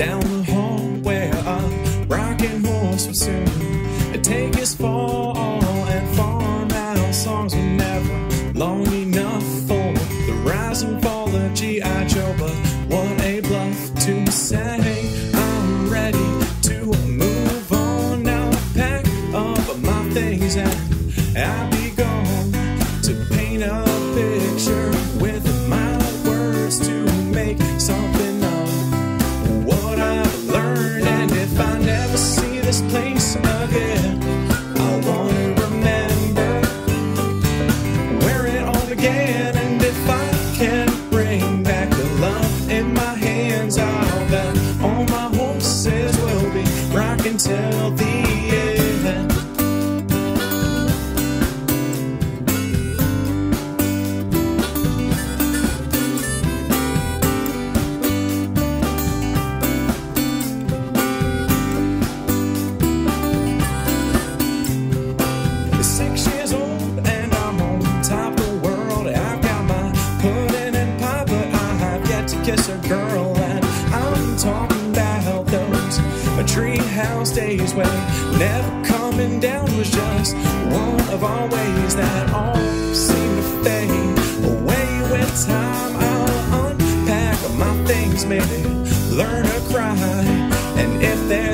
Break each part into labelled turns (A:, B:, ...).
A: down the hall where a rocking horse would soon take his fall and farmhouse songs were never long enough for the rise and fall of G.I. Joe. But what a bluff to say I'm ready to move on now. Pack up my things and I'll be girl. And I'm talking about those treehouse days where never coming down was just one of our ways that all seem to fade away with time. I'll unpack my things, maybe learn to cry. And if there's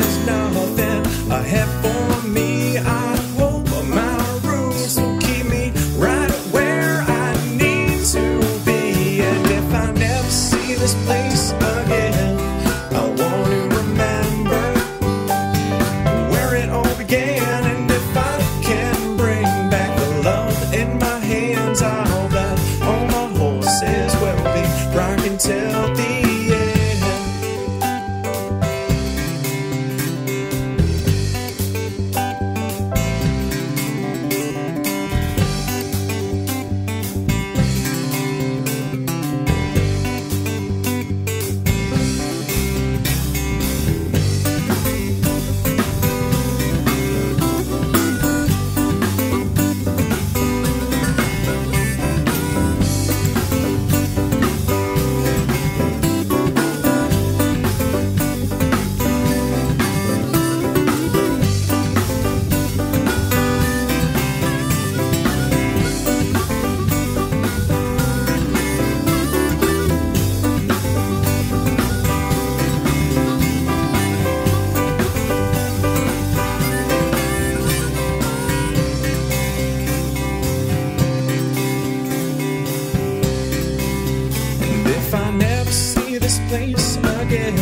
A: this place again,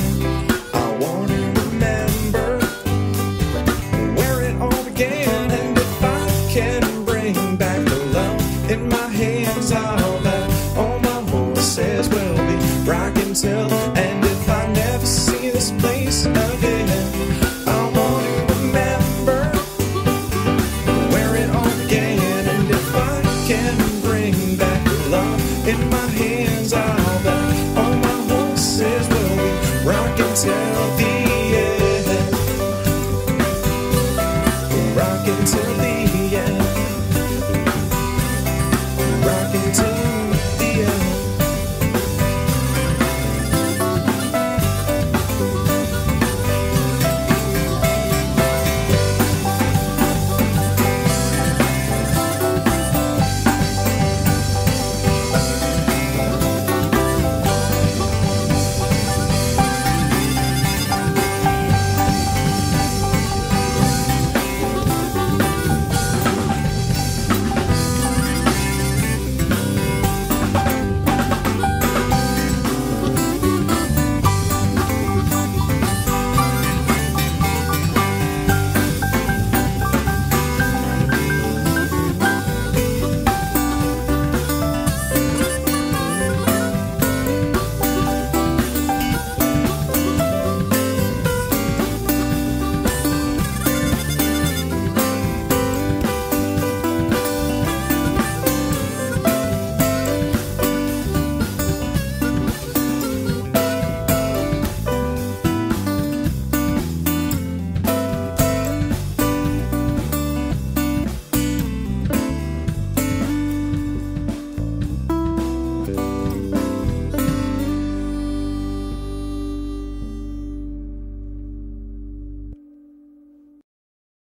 A: I want to remember where it all began. And if I can bring back the love in my hands, all my horses will be till. And till the